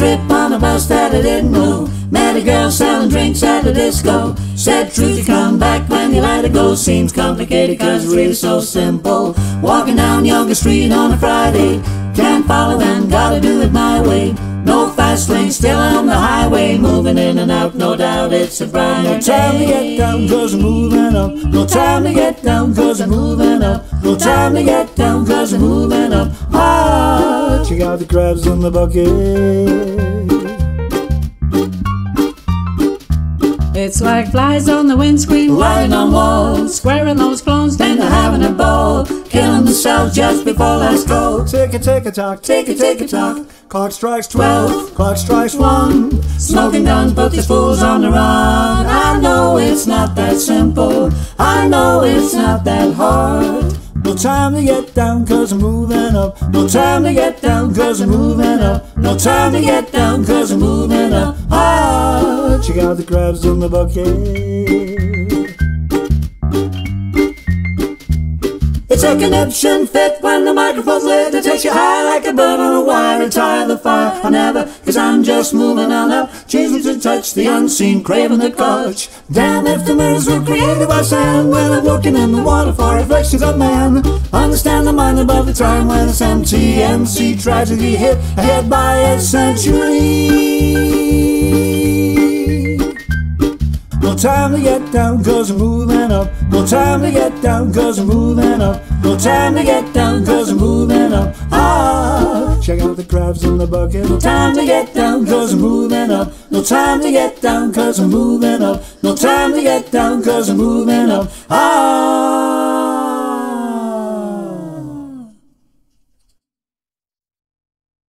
trip on a bus that I didn't know. Met a girl selling drinks at the disco. Said truth, you come back when you let it go. Seems complicated cause it's really so simple. Walking down Yonge Street on a Friday. Can't follow and gotta do it my way. No fast lane, still Moving in and out, no doubt it's a brand No time to get down cause I'm moving up. No time to get down cause I'm moving up. No time to get down cause I'm moving up. Ah, check out the crabs in the bucket. It's like flies on the windscreen, Lying on walls, squaring those Themselves just before last go. Tick a tick a tock, Tick a tick a tock. Clock strikes twelve, clock strikes one. Smoking guns, but these fools on the run. I know it's not that simple. I know it's not that hard. No time to get down cause I'm moving up. No time to get down cause I'm moving up. No time to get down cause I'm moving up. Ah, check out the crabs in the bucket. It's a conniption fit when the microphone's lit. It takes you high like a bird on a wire and tie the fire. I never, cause I'm just moving on up. Chasing to touch the unseen, craving the touch. Damn if the mirrors were created by sand. When I'm looking in the water for reflections of man. Understand the mind above the time when it's empty. MC Tragically Hip ahead by a century. Time to get down cause I'm moving up. No time to get down cause I'm moving up. No time to get down cause I'm moving up. Ah, check out the crabs in the bucket. No time to get down cause I'm moving up. No time to get down cause I'm moving up. No time to get down cause I'm moving up. Ah.